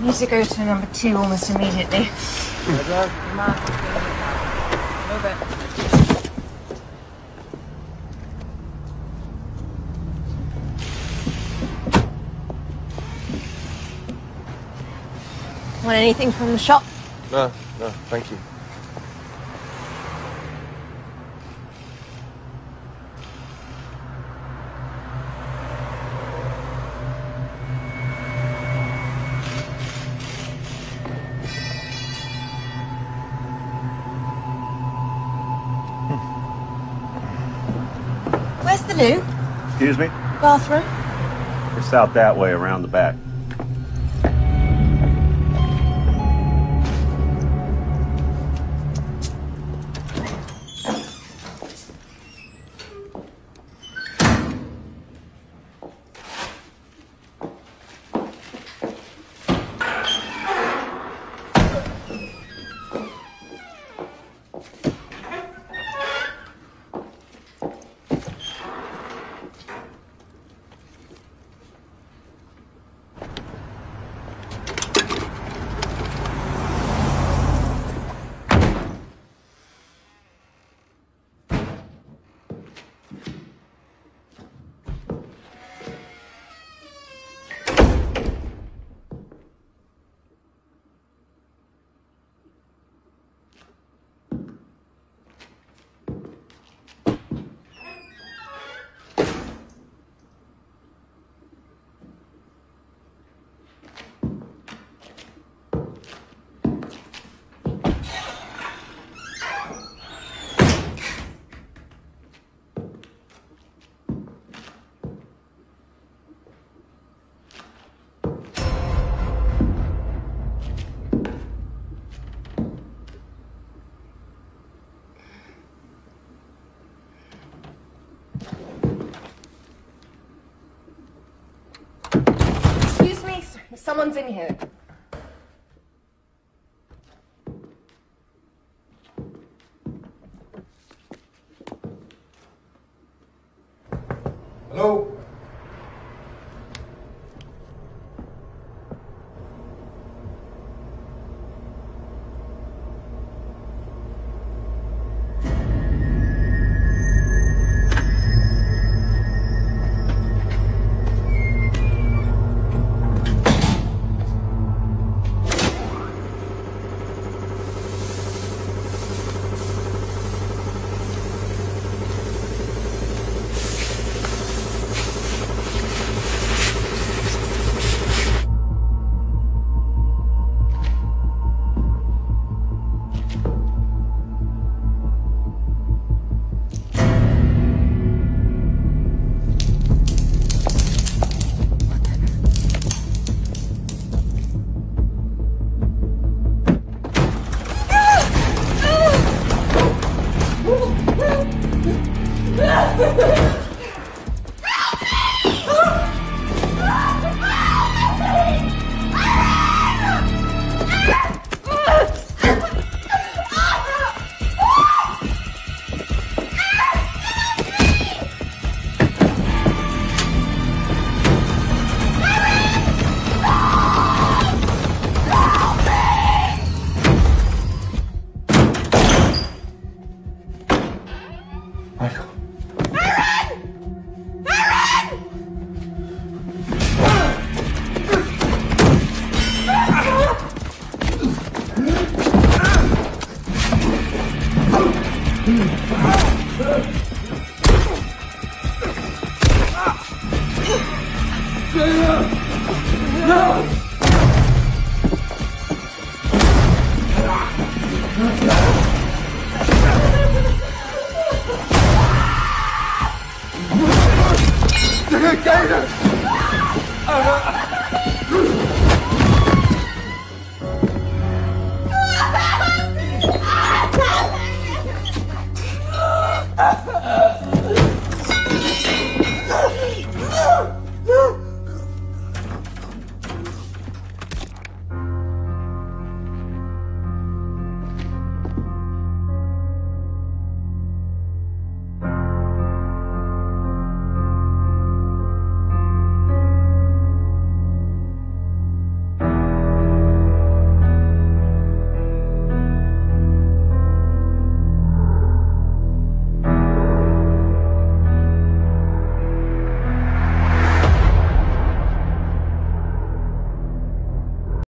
to go to number two almost immediately. Want anything from the shop? No, no, thank you. Excuse me? Bathroom? It's out that way around the back. Someone's in here. Hello? ハハハハ! Ah!